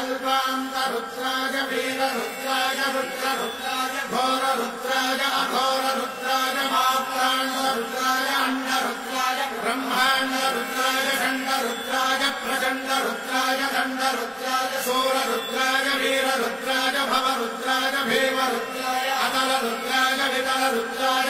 कल्पान्तरुद्राय वीररुद्राय रुद्ररुद्राय घोररुद्राय अघोररुद्राय मात्राण्डरुद्राय अण्डरुद्राय ब्रह्माण्डरुद्राय खण्डरुद्राय प्रचण्डरुद्राय दण्डरुद्राय सोररुद्राय वीररुद्राय भवरुद्राय भीमरुद्राय अतलरुद्राय वितलरुद्राय